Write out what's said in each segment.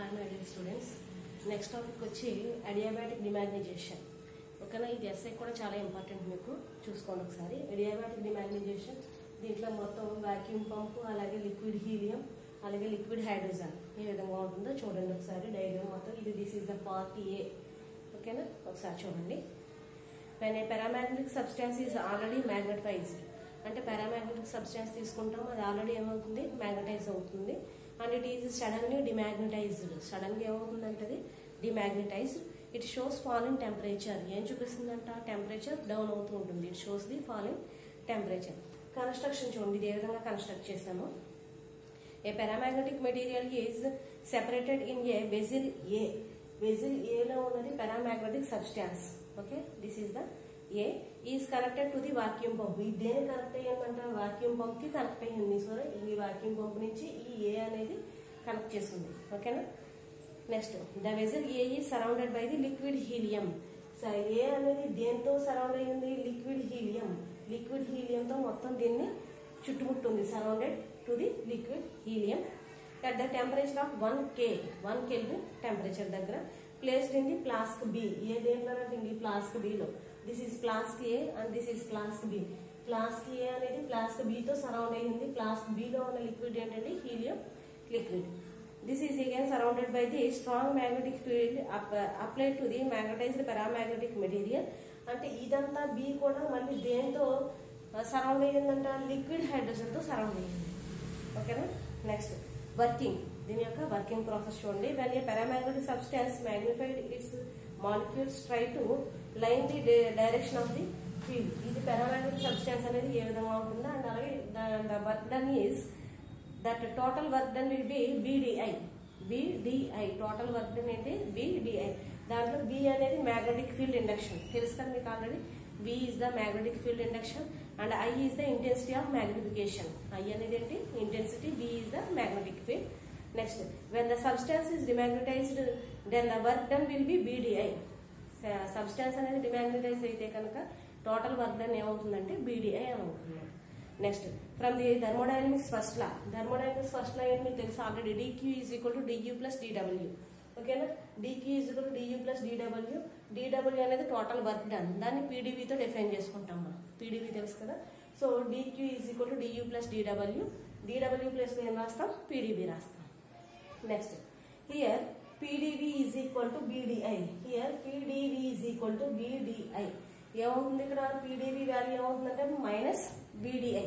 Hi my dear students next topic వచ్చి adiabatic demagnetization ఓకేనా? ఇది ఎస్ఐ కూడా చాలా ఇంపార్టెంట్ మీకు. చూసుకోండి ఒకసారి. అడియాబాటిక్ డిమాగ్నైజేషన్ దీంట్లో మొత్తం వాక్యూమ్ పంప్ అలాగే లిక్విడ్ హీలియం అలాగే లిక్విడ్ హైడ్రోజన్ ఏ విధంగా ఉంటుందో చూడండి ఒకసారి. డైగ్రామ్ మొత్తం. ఇది this is the part A ఓకేనా? ఒకసారి చూడండి. When a paramagnetic substance is already magnetized అంటే పారామాగ్నెటిక్ సబ్స్టాన్స్ తీసుకుంటాం అది ఆల్రెడీ ఏమవుతుంది? మ్యాగ్నటైజ్ అవుతుంది. And it is suddenly demagnetized. సడన్గా ఏమవుతుందంటే అది demagnetized it shows falling temperature. ఏం చూపిస్తుందంట? టెంపరేచర్ డౌన్ అవుతూ ఉంటుంది. It shows the falling temperature. Construction చూడండి. ఇది ఏ విధంగా కన్స్ట్రక్ట్ చేశాము. A paramagnetic material is separated in a vessel A. Vessel ఏలో ఉన్నది paramagnetic substance. Okay? This is the A? Is connected to the vacuum pump ఇది దేని కనెక్ట్ అయ్యిందంట వాక్యూమ్ పంప్కి కనెక్ట్ అయ్యింది. సో ఈ వాక్యూమ్ పంప్ నుంచి ఈ ఏ అనేది కనెక్ట్ చేస్తుంది. ఓకేనా నెక్స్ట్ ద వెజల్ ఏ ఈ surrounded by the liquid helium A అనేది దేంతో సరౌండ్ అయ్యింది? లిక్విడ్ హీలియం లిక్విడ్ హీలియంతో మొత్తం దీన్ని చుట్టుముట్టుంది. Surrounded to the liquid helium at the temperature of one K one kelvin temperature దగ్గర placed in the flask B A దేంట్లో ఈ flask below this is flask A and this is flask B flask A అనేది flask బితో surround అయ్యింది. Flask బిలో ఉన్న liquid ఏంటంటే helium liquid this is again surrounded by the strong magnetic field applied to the magnetized paramagnetic material అంటే ఇదంతా B కూడా మళ్ళీ దేంతో సరౌండ్ అయ్యిందంట? లిక్విడ్ హైడ్రోజన్తో సరౌండ్ అయ్యింది. ఓకేనా నెక్స్ట్ వర్కింగ్ దీని యొక్క వర్కింగ్ ప్రాసెస్ చూడండి. When a paramagnetic substance magnified its molecules try to line the direction of the field. ఇది పారామాగ్నెటిక్ సబ్స్టెన్స్ అనేది ఏ విధంగా ఉంటుందో అండ్ అలాగే the work done is that total work done will be BDI. BDI total work done ఏంటి? BDI. దాంట్లో B అనేది magnetic field induction. తెలుసు కదా మీకు already? B is the magnetic field induction and I is the intensity of magnification I అనేది ఏంటి? Intensity B is the magnetic field next when the substance is demagnetized then the work done will be BDI substance అనేది డిమాగ్నటైజ్ అయితే కనుక total work done ఏమవుతుందంటే BDI అని అవుతుంది next from the thermodynamics first law thermodynamics first law ఏంటి మీకు తెలుసు? Already DQ is equal to DU plus DW ఓకేనా DQ is equal to DU plus DW DW అనేది టోటల్ వర్క్ డన్ దాన్ని పీడీవీతో డిఫైన్ చేసుకుంటాం మనం. పీడీవీ తెలుసు కదా? So DQ is equal to DU plus DW DW plus ఏం రాస్తాం పీడీవీ రాస్తాం. Next here PDV is equal to BDI. Here PDV is equal to BDI. ఏమవుతుంది ఇక్కడ? పీడీవీ వాల్యూ ఏమవుతుందంటే మైనస్ బీడీఐ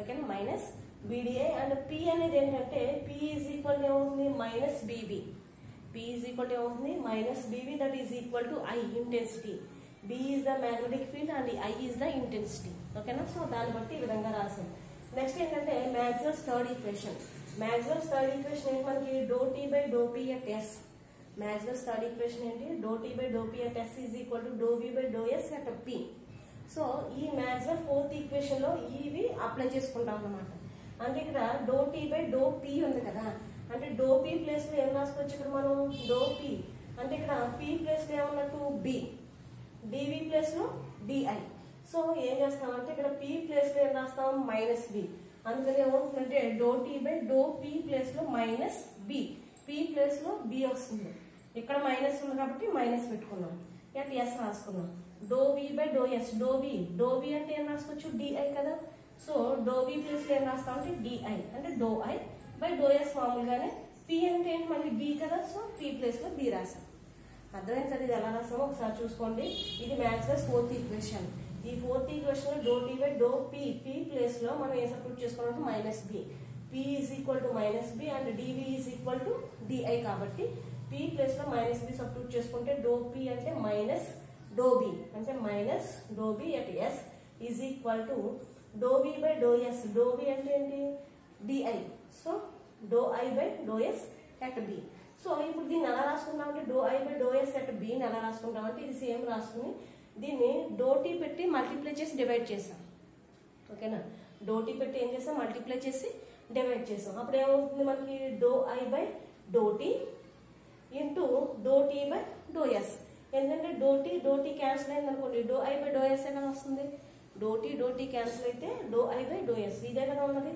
ఓకేనా మైనస్ బీడీఐ అండ్ పి అనేది ఏంటంటే P is equal ఏమవుతుంది? Minus BB P is equal ఏమవుతుంది? Minus BB that is equal to I intensity B is the magnetic field and I is the intensity ఓకేనా so దాన్ని బట్టి ఈ విధంగా రాసాం నెక్స్ట్ ఏంటంటే maximum third equation maximum third equation ఏంటి మనకి? Do T by do P at S maximum third equation ఏంటి? Do T by do P at S is equal to do V by do S at P so ఈ maximum fourth ఈక్వేషన్లో ఇవి apply చేసుకుంటాం అనమాట అంటే ఇక్కడ do T by do P ఉంది కదా. అంటే డో పి ప్లేస్లో ఏం రాసుకోవచ్చు ఇక్కడ మనం? డో పి అంటే ఇక్కడ పి ప్లేస్లో ఏమన్నట్టు? బి డివి ప్లేస్లో డిఐ సో ఏం చేస్తామంటే ఇక్కడ పి ప్లేస్లో ఏం రాస్తాం? మైనస్ బి అందుకని ఏమవుతుందంటే do T by do P ప్లేస్లో మైనస్ బి పి ప్లేస్లో బి వస్తుంది. ఇక్కడ మైనస్ ఉంది కాబట్టి మైనస్ పెట్టుకున్నాం. ఇక ఎస్ రాసుకున్నాం. Do V by do S do V do V అంటే ఏం రాసుకోవచ్చు? డిఐ కదా? సో డో వి ప్లేస్ ఏం రాస్తాం అంటే డిఐ అంటే do I by do S మామూలుగానే పి అంటే ఏంటి? మళ్ళీ బి కదా? సో పి ప్లేస్లో బి రాసాం. అర్థమైంది కదా? ఇది ఎలా రాసామో ఒకసారి చూసుకోండి. ఇది మ్యాథ్స్ ఫోర్త్ ఈక్వేషన్ ఈ fourth ఈక్వేషన్లో do T by do P P ప్లేస్లో మనం ఏ సబ్స్టిట్యూట్ చేసుకున్నట్టు minus B. P is equal to minus B and dV is equal to dI కాబట్టి పి ప్లేస్లో మైనస్ బి సబ్స్టిట్యూట్ చేసుకుంటే డో పి అంటే minus do B. అంటే minus do B at S is equal to do V by do S do B అంటే ఏంటి? DI so do I by do S at B so ఇప్పుడు దీన్ని ఎలా రాసుకుంటామంటే do I by do S at బిని ఎలా రాసుకుంటామంటే ఇది same రాసుకుని దీన్ని డోటీ పెట్టి మల్టిప్లై చేసి డివైడ్ చేసాం ఓకేనా? డోటీ పెట్టి ఏం చేసాం మల్టిప్లై చేసి డివైడ్ చేసాం అప్పుడు ఏమవుతుంది మనకి? Do I by do T into do T by do S ఎందుకంటే do T do T cancel అయింది అనుకోండి do I by do S ఎలా వస్తుంది? Do T do T cancel అయితే do I by do S ఇదే కదా ఉన్నది?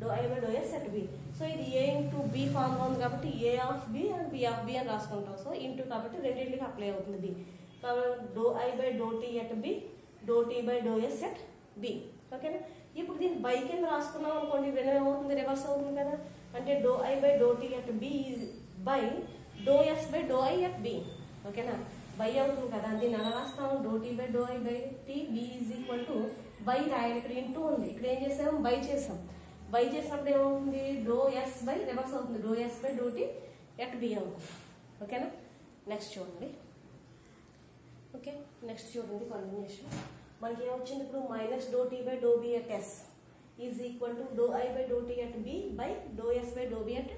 Do I by do S at B so ఇది ఏ ఇంటూ బి ఫామ్లో ఉంది కాబట్టి A of B and B of B అని రాసుకుంటాం. సో ఇంటూ కాబట్టి రెండింటికి అప్లై అవుతుంది B do I by do T at B do T by do S at B ఓకేనా ఇప్పుడు దీన్ని బై కింద రాసుకున్నాం అనుకోండి వెన ఏమవుతుంది రివర్స్ అవుతుంది కదా. అంటే do I by do T at B by do S by do I at B ఓకేనా? బై అవుతుంది కదా. దీన్ని ఎలా రాస్తాము? Do T by do I by T B is equal to by రాయాలి. ఇక్కడ ఇంటూ ఉంది. ఇక్కడ ఏం చేసాం? బై చేసాం. బై చేసినప్పుడు ఏమవుతుంది? డో ఎస్ బై రివర్స్ అవుతుంది. Doe S by doe T at B అవుతుంది. ఓకేనా? నెక్స్ట్ చూడండి. ఓకే? నెక్స్ట్ చూడండి కంటిన్యూషన్ మనకి ఏమొచ్చింది ఇప్పుడు? Minus doe T by doe B at S is equal to doe I by doe T at B by doe S by doe B at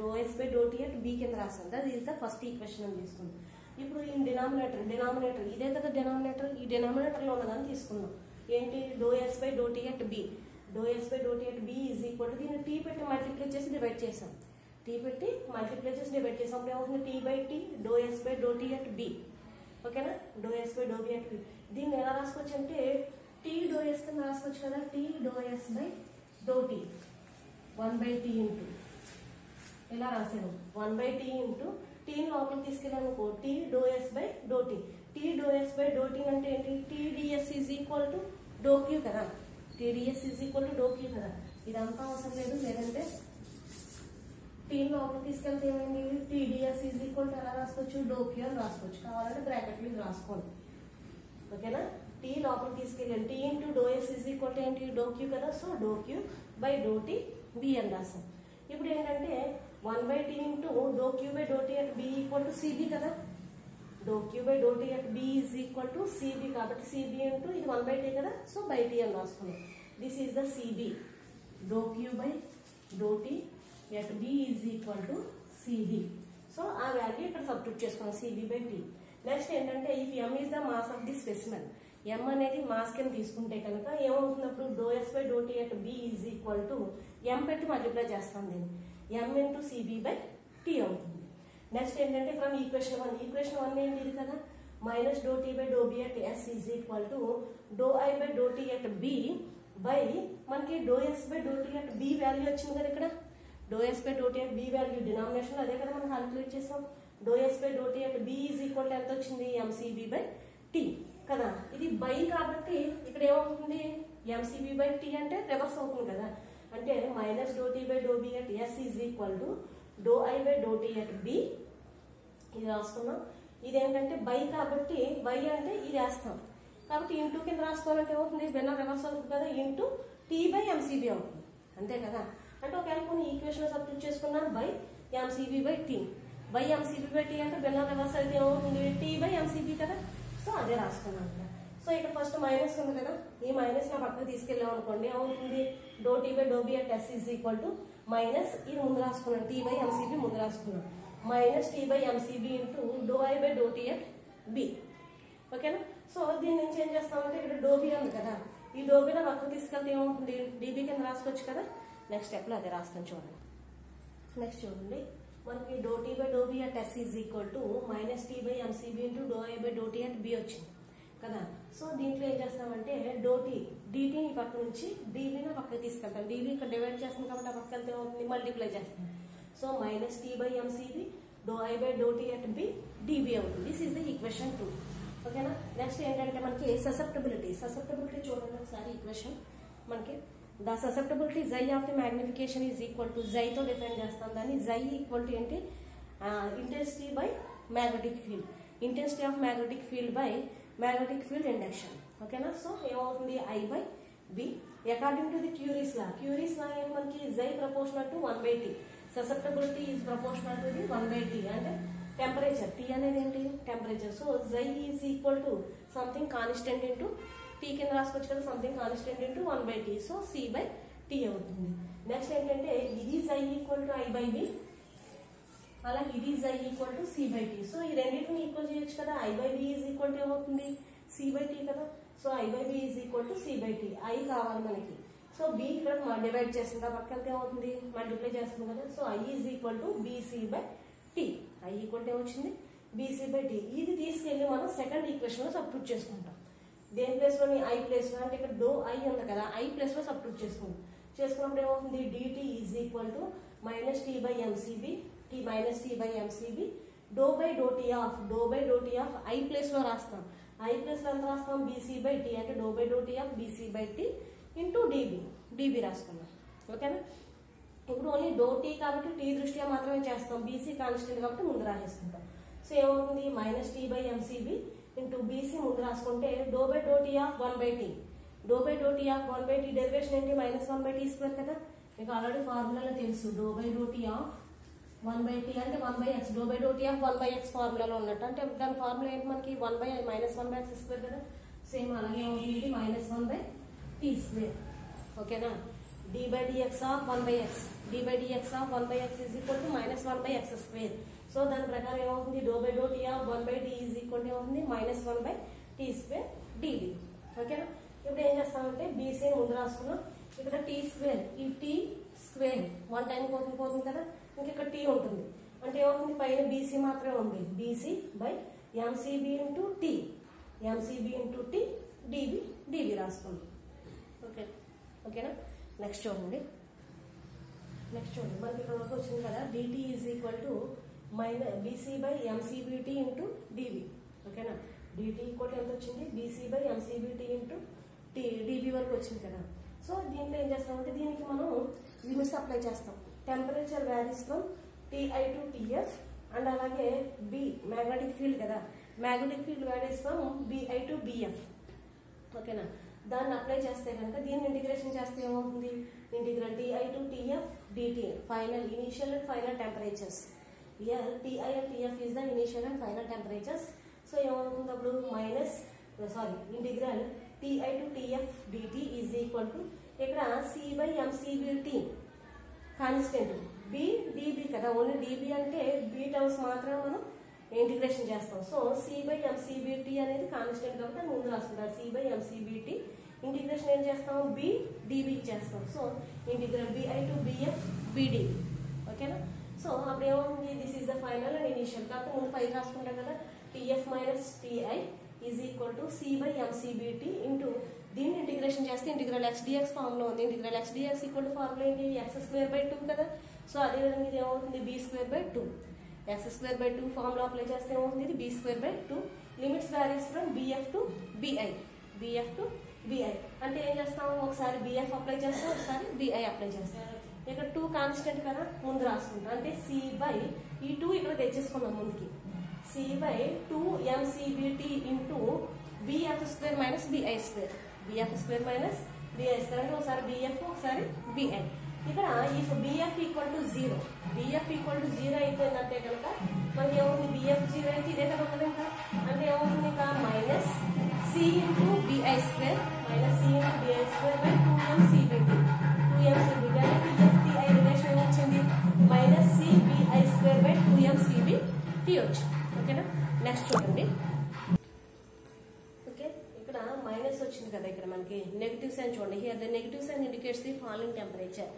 doe S by doe T at B కింద రాస్తాం. That is the first equation అని తీసుకుందాం. ఇప్పుడు ఈ denominator denominator ఇదే కదా denominator ఈ డినామినేటర్లో ఉన్నదాన్ని తీసుకుందాం. ఏంటి? Doe S by doe T at B doe S by doe T at B is equal to దీన్ని టీ పెట్టి మల్టిప్లై చేసి డివైడ్ చేసాం. టీ పెట్టి మల్టిప్లై చేసి డివైడ్ చేసాం అప్పుడు ఏమవుతుంది? T by T doe S by doe T at B ఓకేనా? Doe S by doe B at దీన్ని ఎలా రాసుకోవచ్చు అంటే టీ డో ఎస్ కింద రాసుకోవచ్చు కదా? T doe S by doe T one by T into. ఇలా రాసాను వన్ బై టీ ఇంటూ. టీని లోపలికి తీసుకెళ్ళాను అనుకో T doe S by doe T T doe S by doe T అంటే ఏంటి? TDS is equal to doe Q కదా? TDS is equal to doe Q కదా? ఇదంతా అవసరం లేదు. లేదంటే టీని లోపలికి తీసుకెళ్తే ఏమైంది? టీడీఎస్ ఈజ్ ఈక్వల్ టు ఎలా రాసుకోవచ్చు? డోక్యూ అని రాసుకోవచ్చు. కావాలంటే బ్రాకెట్ రాసుకోండి. ఓకేనా? టీ లోపలికి తీసుకెళ్ళాను T into doe S is equal to ఏంటి డో క్యూ కదా? So doe Q by doe T B అని రాసాం ఇప్పుడు ఏంటంటే one by T into doe Q by doe T at B equal to CB కదా? Doe Q by doe T at B is equal to CB కాబట్టి CB into ఇది one by T కదా? So by T అని రాసుకున్నాం. This is the CB doe Q by doe T at B is equal to CB so ఆ value ఇక్కడ substitute చేసుకున్నాం CB by T next ఏంటంటే if M is the mass of the specimen M అనేది mass కింద తీసుకుంటే కనుక ఏమవుతుంది అప్పుడు doe S by doe T at B is equal to M పెట్టి మల్టిప్లై చేస్తాం దీన్ని. M into CB by T అవుతుంది. నెక్స్ట్ ఏంటంటే from equation one equation one ఏంటి ఇది కదా? Minus doe T by doe B at S is equal to doe I by doe T at B by మనకి doe S by doe T at B value వచ్చింది కదా ఇక్కడ? Doe S by doe B value denomination అదే కదా మనం calculate చేసాం. Doe S by doe at B is equal to ఎంత వచ్చింది ఎంసీబీ బై టీ కదా? ఇది బై కాబట్టి ఇక్కడ ఏమవుతుంది? ఎంసీబీ బై టీ అంటే రివర్స్ అవుతుంది కదా? అంటే minus doe T by doe B at S is equal to doe I by doe T at B ఇది రాసుకున్నాం ఇదేంటంటే బై కాబట్టి బై అంటే ఇది వేస్తాం. కాబట్టి ఇంటూ కింద రాసుకోవాలంటే ఏమవుతుంది? వెన్న రివర్స్ అవుతుంది కదా? ఇంటూ టీ బై ఎంసీబీ అవుతుంది. అంతే కదా? అంటే ఒకవేళ కొన్ని ఈక్వేషన్ సబ్స్టిట్యూట్ చేసుకున్నాను by MCB by T by MCB by T అంటే వెన్న రివర్స్ అయితే ఏమవుతుంది టీ బై ఎంసీబీ కదా? సో అదే రాసుకున్నాను ఇక్కడ సో ఇక్కడ ఫస్ట్ మైనస్ ఉంది కదా? ఈ మైనస్ నా పక్కకు తీసుకెళ్ళాం అనుకోండి ఏమవుతుంది? Doe T by doe B at S is equal to minus ఇది ముందు రాసుకున్నాను టీ బై ఎంసీబీ ముందు రాసుకున్నాను minus T by MCB into doe I by doe T at B ఓకేనా సో దీని నుంచి ఏం చేస్తామంటే ఇక్కడ డోబీ ఉంది కదా? ఈ డోబీలో పక్కకు తీసుకెళ్తే ఏమవుతుంది? డీబీ కింద రాసుకోవచ్చు కదా? నెక్స్ట్ స్టెప్లో అదే రాస్తాను చూడండి నెక్స్ట్ చూడండి మనకి doe T by doe B at S is equal to minus T by MCB into doe I by doe T at B వచ్చింది కదా సో దీంట్లో ఏం చేస్తామంటే డో టీ డీటీని పక్క నుంచి డీబీని పక్కకి తీసుకెళ్తాం. డీబీ ఇక్కడ డివైడ్ చేస్తాం కాబట్టి ఆ పక్కకి వెళ్తే ఏమవుతుంది? మల్టిప్లై చేస్తాం. So minus T by MCB doe I by doe T at B DB అవుతుంది. This is the equation two ఓకేనా నెక్స్ట్ ఏంటంటే మనకి ససెప్టబిలిటీ ససెప్టబిలిటీ చూడండి ఒకసారి ఈక్వేషన్ మనకి ద ససెప్టబిలిటీ జై of the magnification is equal to జైతో define చేస్తాం. దాన్ని జై ఈక్వల్ టు ఏంటి? Intensity by magnetic field intensity of magnetic field by magnetic field induction ఓకేనా సో ఏమవుతుంది? I by B according to the Curie's law Curie's law ఏంటి మనకి జై proportional to one by T susceptibility is proportional to the one by T అంటే temperature T అనేది ఏంటి? Temperature so జై is equal to something constant into T కింద రాసుకోవచ్చు కదా something constant into one by T so C by T అవుతుంది. Next ఏంటంటే ఇది జై equal to I by B అలా ఇది జై equal to C by T so ఈ రెండింటిని ఈక్వల్ చేయొచ్చు కదా. I by B is equal to ఏమవుతుంది? సి బై టీ కదా. So I by B is equal to C by T I కావాలి మనకి. సో బి ఇక్కడ డివైడ్ చేస్తుంది? ఆ పక్కన ఏమవుతుంది? మల్టిప్లై చేస్తుంది కదా. So I is equal to BC by T I equal to ఏమొచ్చింది? బీసీ బై టీ ఇది తీసుకెళ్ళి మనం సెకండ్ ఈక్వేషన్లో సబ్స్టిట్యూట్ చేసుకుంటాం. దేని ప్లేస్లోని ఐ ప్లేస్లో? అంటే ఇక్కడ డో ఐ ఉంది కదా. ఐ ప్లేస్లో సబ్స్టిట్యూట్ చేసుకుంటాం చేసుకున్నప్పుడు ఏమవుతుంది? DT is equal to minus T by MCB T minus T by MCB doe by doe T of doe by doe T of I ప్లేస్లో రాస్తాం. ఐ ప్లేస్లో ఎంత రాస్తాం? బీసీ బై టీ అంటే doe by doe T of BC by T into DB DB రాసుకున్నాం ఓకేనా ఇప్పుడు only do T కాబట్టి టీ దృష్ట్యా మాత్రమే చేస్తాం. బీసీ కాన్స్టెంట్ కాబట్టి ముందు రాసేసుకుంటాం. సో ఏమవుతుంది? Minus T by MCB into BC ముందు రాసుకుంటే doe by doe T of one by T doe by doe T of one by T derivation ఏంటి? Minus one by T square కదా? మీకు already ఫార్ములాలో తెలుసు. Doe by doe T of one by T అంటే one by X doe by doe T of one by X ఫార్ములాలో ఉన్నట్టు. అంటే దాని formula ఏంటి మనకి? One by minus one by X square కదా? సేమ్ అలాగే ఉంటుంది minus one by T square ఓకేనా D by DX of one by X D by DX of one by X is equal to minus one by X square so దాని ప్రకారం ఏమవుతుంది? Doe by doe T of one by T is equal ఏమవుతుంది? Minus one by T square DD ఓకేనా ఇప్పుడు ఏం చేస్తామంటే BC ముందు రాసుకున్నాం. ఇక్కడ టీ స్క్వేర్ ఈ టీ స్క్వేర్ వన్ టైం పోతుంది పోతుంది కదా? ఇంకా ఇక్కడ టీ ఉంటుంది. అంటే ఏమవుతుంది? పైన బీసీ మాత్రమే ఉంది. BC by MCB into T. MCB into T DB DB రాసుకున్నాం. ఓకే. ఓకేనా నెక్స్ట్ చూడండి. నెక్స్ట్ చూడండి. మనకి ఇక్కడ వరకు వచ్చింది కదా? DT is equal to minus BC by MCBT into DB ఓకేనా డిటి ఈక్వల్ ఎంత వచ్చింది? BC by MCBT into T DB వరకు వచ్చింది కదా? సో దీంట్లో ఏం చేస్తామంటే దీనికి మనం లిమిట్స్ అప్లై చేస్తాం. Temperature varies from TI to TF and అలాగే బి మ్యాగ్నెటిక్ ఫీల్డ్ కదా? Magnetic field varies from BI to BF ఓకేనా దాన్ని అప్లై చేస్తే కనుక దీన్ని ఇంటిగ్రేషన్ చేస్తే ఏమవుతుంది? Integral TI to TF DT final initial and final temperatures TI and TF is the initial and final temperatures so ఏమవుతుంది అప్పుడు minus sorry integral TI to TF DT is equal to ఇక్కడ C by MCBT constant B DB కదా? Only dB అంటే B terms మాత్రమే మనం integration చేస్తాం. So C by MCBT అనేది constant కాబట్టి అది ముందు రాసుకుంటాం సి బై ఎంసీబీటీ ఇంటిగ్రేషన్ ఏం చేస్తాం? బి డిబి చేస్తాం. So integral BI to BF BD ఓకేనా సో అప్పుడు ఏమవుతుంది this is the final and initial కాబట్టి ముందు పైకి రాసుకుంటాం కదా. TF minus TI is equal to C by MCBT into దీన్ని ఇంటిగ్రేషన్ చేస్తే ఇంటిగ్రల్ ఎక్స్డిఎక్స్ ఫార్మ్లో లో ఉంది. Integral XDX equal to formula ఏంటి? ఎక్స్ స్క్వేర్ బై టూ కదా. సో అదేవిధంగా ఇది ఏమవుతుంది? B square by two X square by two formula apply చేస్తే ఏమవుతుంది? ఇది B square by two limits varies from BF to BI BF to BI అంటే ఏం చేస్తాము? ఒకసారి బిఎఫ్ అప్లై చేస్తాం ఒకసారి బిఐ అప్లై చేస్తాం. ఇక్కడ టూ కాన్స్టెంట్ కదా ముందు రాసుకుంటాం. అంటే సి బై ఈ టూ ఇక్కడ తెచ్చేసుకున్నాం ముందుకి. C by two MCBT into BF square minus BI square BF square minus BI square అంటే ఒకసారి బిఎఫ్ ఒకసారి బిఐ ఇక్కడ if BF equal to zero BF equal to zero అయిపోయిందంటే కనుక మనకి ఏమవుతుంది? బిఎఫ్ జీరో అయితే ఇదే కదా ఉంటుంది ఇంకా. అంటే ఏమవుతుంది ఇంకా? Minus C into BI square minus C into BI square by two MCBT two కానీ అంటే రిలేషన్ వచ్చింది minus CBI square by two MCB T వచ్చింది ఓకేనా నెక్స్ట్ చూడండి ఓకే ఇక్కడ మైనస్ వచ్చింది కదా ఇక్కడ మనకి నెగిటివ్ సైన్ చూడండి here the negative sign indicates the falling temperature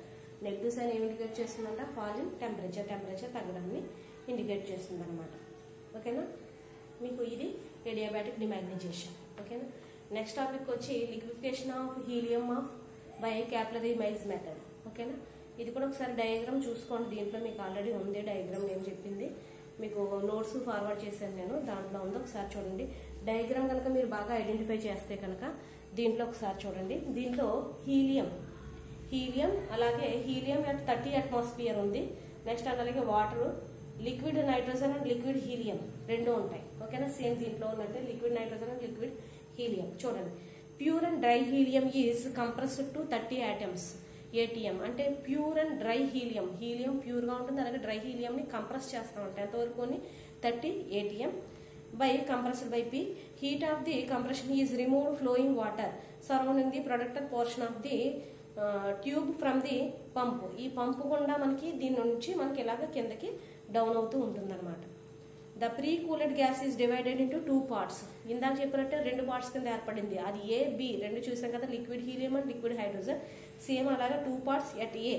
negative sign ఏమి ఇండికేట్ చేస్తుందంట ఫాలింగ్ టెంపరేచర్ టెంపరేచర్ తగ్గడాన్ని ఇండికేట్ చేస్తుంది అనమాట ఓకేనా మీకు ఇది ఏడియాబాటిక్ డిమాగ్నైజేషన్ ఓకేనా నెక్స్ట్ టాపిక్ వచ్చి liquefaction of helium of by capillary maize method ఓకేనా ఇది కూడా ఒకసారి డయాగ్రామ్ చూసుకోండి. దీంట్లో మీకు ఆల్రెడీ ఉంది డయాగ్రామ్ నేను చెప్పింది. మీకు నోట్స్ ఫార్వర్డ్ చేశాను నేను. దాంట్లో ఉంది. ఒకసారి చూడండి. డయాగ్రామ్ కనుక మీరు బాగా ఐడెంటిఫై చేస్తే కనుక దీంట్లో ఒకసారి చూడండి. దీంట్లో హీలియం హీలియం అలాగే హీలియం అట్ థర్టీ అట్మాస్ఫియర్ ఉంది. నెక్స్ట్ అలాగే water liquid nitrogen and liquid helium రెండు ఉంటాయి. ఓకేనా సేమ్ దీంట్లో ఉన్నట్టే liquid nitrogen and liquid helium చూడండి. Pure and dry helium is compressed to thirty items ATM అంటే pure and dry helium. Helium ప్యూర్గా ఉంటుంది అలాగే డ్రై హీలియంని కంప్రెస్ చేస్తూ ఉంటాయి. ఎంతవరకు thirty ATM by compressed by P heat of the compression is removed flowing water. Surrounding the protector portion of the tube from the pump. ఈ pump గుండా మనకి దీని నుంచి మనకి ఇలాగ కిందకి డౌన్ అవుతూ ఉంటుందన్నమాట. The pre cooled gas is divided into two parts ఇందాక చెప్పినట్టు రెండు పార్ట్స్ కింద ఏర్పడింది. అది ఏ బి రెండు చూసాం కదా liquid helium and liquid hydrogen same అలాగే టూ పార్ట్స్ ఎట్ ఏ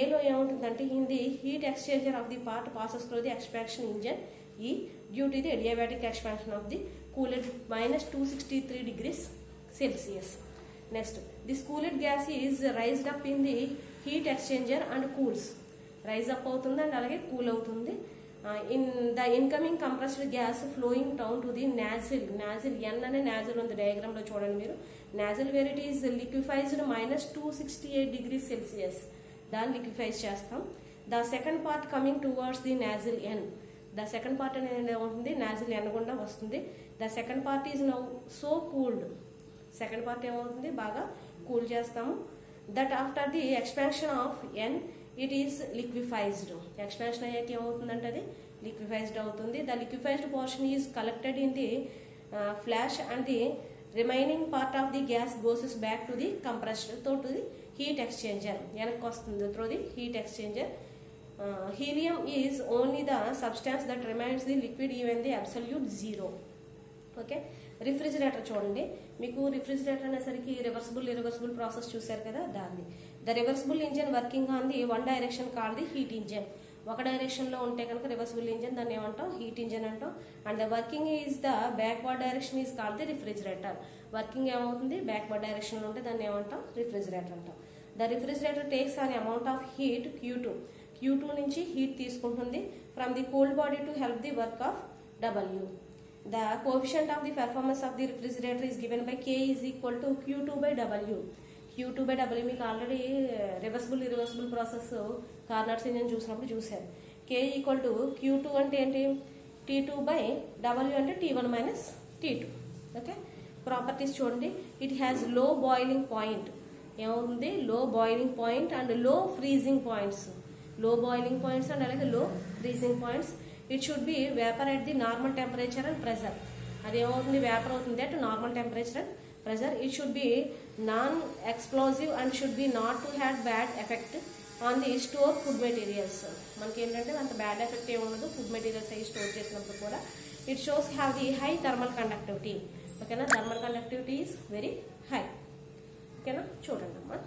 ఏలో ఏముంటుందంటే in the heat exchanger of the part passes through the expansion engine E due to the adiabatic expansion of the cooled minus two sixty three degrees Celsius next this cooled gas is raised up in the heat exchanger and cools rise up అవుతుంది and అలాగే cool అవుతుంది. In the incoming compressed gas flowing down to the nozzle nozzle N అనే nozzle ఉంది డయాగ్రామ్లో చూడండి మీరు. Nozzle where it is liquefied minus two sixty eight degree Celsius దాన్ని liquefy చేస్తాం. The second part coming towards the nozzle N the second part అనేది ఉంటుంది? Nozzle N గుండా వస్తుంది. The second part is now so cooled second part ఏమవుతుంది? బాగా cool చేస్తాము. That after the expansion of N it is liquefied expansion అయ్యాక ఏమవుతుందంటే అది లిక్విఫైజ్డ్ అవుతుంది. The liquefied portion is collected in the flash and the remaining part of the gas goes back to the కంప్రెషన్తో to the heat exchanger వెనక్కి వస్తుంది. Through the heat exchanger helium is only the substance that remains the liquid even the absolute zero okay refrigerator చూడండి. మీకు refrigerator అనేసరికి reversible irreversible process చూశారు కదా? దాన్ని. The reversible engine working on the one direction call the heat engine ఒక డైరెక్షన్లో ఉంటే కనుక రివర్సిబుల్ ఇంజన్ దాన్ని ఏమంటాం? హీట్ ఇంజన్ అంటాం. And the working is the backward direction is call the refrigerator working ఏమవుతుంది? బ్యాక్వర్డ్ డైరెక్షన్లో ఉంటే దాన్ని ఏమంటాం? రిఫ్రిజిరేటర్ అంటాం. The refrigerator takes an amount of heat Q two Q two నుంచి హీట్ తీసుకుంటుంది. From the cold body to help the work of W the coefficient of the performance of the refrigerator is given by K is equal to Q two by W w q2 by w మీకు already reversible irreversible process Carnot's engine చూసినప్పుడు చూశారు. K equal to Q two అంటే ఏంటి? T two by W అంటే T one minus T two okay properties చూడండి. It has low boiling point ఏముంది low boiling point and low freezing points low boiling points and అలాగే low freezing points it should be vapour at the normal temperature and pressure అది ఏమవుతుంది vapour అవుతుంది at normal temperature and pressure it should be non explosive and should be not to had bad effect on the store food materials మనకి ఏంటంటే అంత bad effect ఏమి ఉండదు. Food materials అవి store చేసినప్పుడు కూడా it shows have the high thermal conductivity ఓకేనా thermal conductivity is very high ఓకేనా చూడండి అమ్మా